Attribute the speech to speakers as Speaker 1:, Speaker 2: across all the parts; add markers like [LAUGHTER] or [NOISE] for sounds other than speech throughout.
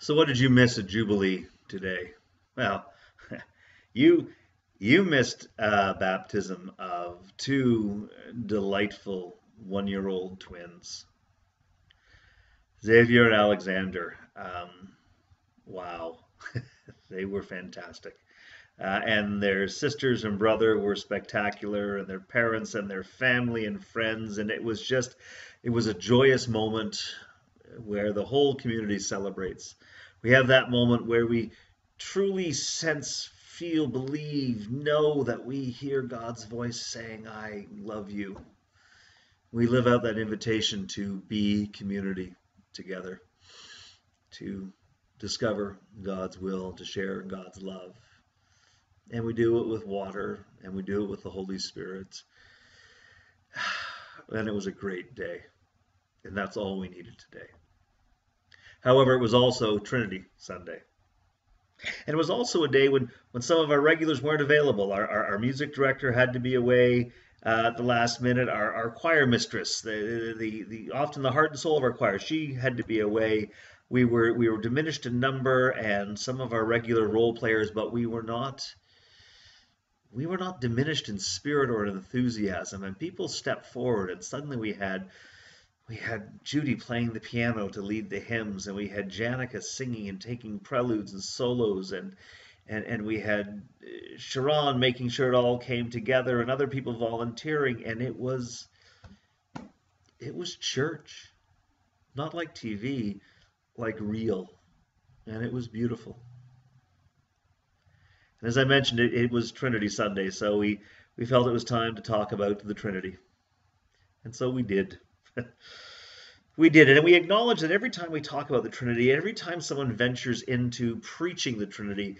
Speaker 1: So what did you miss at Jubilee today? Well, [LAUGHS] you you missed uh, baptism of two delightful one-year-old twins, Xavier and Alexander. Um, wow, [LAUGHS] they were fantastic. Uh, and their sisters and brother were spectacular, and their parents and their family and friends, and it was just, it was a joyous moment where the whole community celebrates. We have that moment where we truly sense, feel, believe, know that we hear God's voice saying, I love you. We live out that invitation to be community together, to discover God's will, to share God's love. And we do it with water, and we do it with the Holy Spirit. [SIGHS] And it was a great day. And that's all we needed today. However, it was also Trinity Sunday. And it was also a day when, when some of our regulars weren't available. Our, our, our music director had to be away uh, at the last minute. Our, our choir mistress, the, the, the, often the heart and soul of our choir, she had to be away. We were, we were diminished in number and some of our regular role players, but we were not we were not diminished in spirit or in enthusiasm. And people stepped forward, and suddenly we had we had Judy playing the piano to lead the hymns, and we had Janica singing and taking preludes and solos, and and and we had uh, Sharon making sure it all came together, and other people volunteering, and it was it was church, not like TV, like real, and it was beautiful. And as I mentioned, it, it was Trinity Sunday, so we we felt it was time to talk about the Trinity, and so we did. [LAUGHS] we did it. And we acknowledge that every time we talk about the Trinity, every time someone ventures into preaching the Trinity,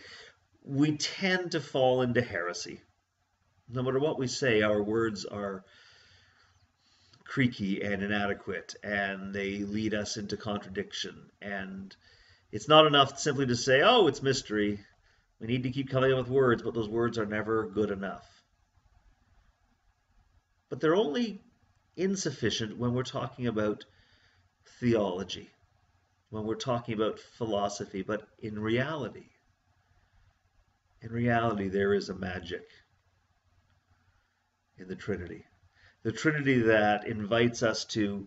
Speaker 1: we tend to fall into heresy. No matter what we say, our words are creaky and inadequate, and they lead us into contradiction. And it's not enough simply to say, oh, it's mystery. We need to keep coming up with words, but those words are never good enough. But they're only insufficient when we're talking about theology, when we're talking about philosophy, but in reality, in reality, there is a magic in the Trinity. The Trinity that invites us to,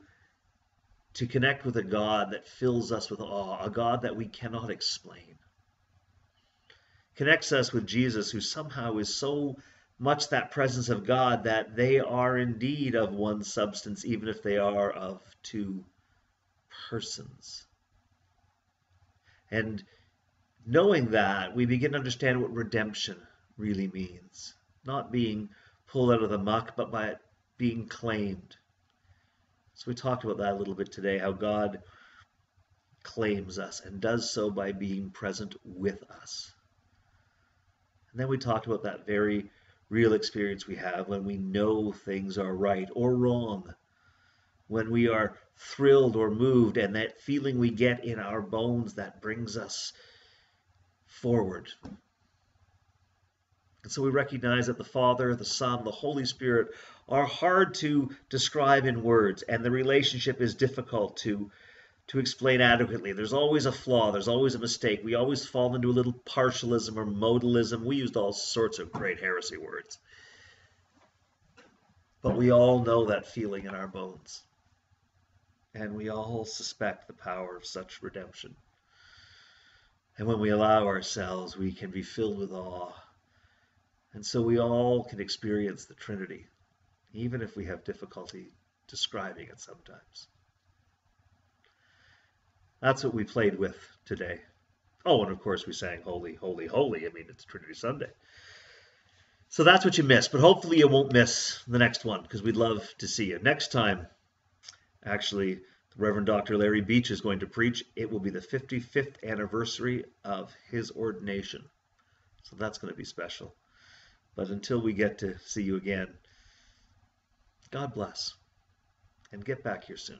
Speaker 1: to connect with a God that fills us with awe, a God that we cannot explain. Connects us with Jesus, who somehow is so much that presence of God that they are indeed of one substance, even if they are of two persons. And knowing that, we begin to understand what redemption really means. Not being pulled out of the muck, but by being claimed. So we talked about that a little bit today, how God claims us and does so by being present with us. And then we talked about that very real experience we have when we know things are right or wrong, when we are thrilled or moved, and that feeling we get in our bones that brings us forward. And so we recognize that the Father, the Son, the Holy Spirit are hard to describe in words, and the relationship is difficult to to explain adequately. There's always a flaw, there's always a mistake. We always fall into a little partialism or modalism. We used all sorts of great heresy words. But we all know that feeling in our bones. And we all suspect the power of such redemption. And when we allow ourselves, we can be filled with awe. And so we all can experience the Trinity, even if we have difficulty describing it sometimes. That's what we played with today. Oh, and of course we sang Holy, Holy, Holy. I mean, it's Trinity Sunday. So that's what you missed, but hopefully you won't miss the next one because we'd love to see you. Next time, actually, the Reverend Dr. Larry Beach is going to preach. It will be the 55th anniversary of his ordination. So that's going to be special. But until we get to see you again, God bless and get back here soon.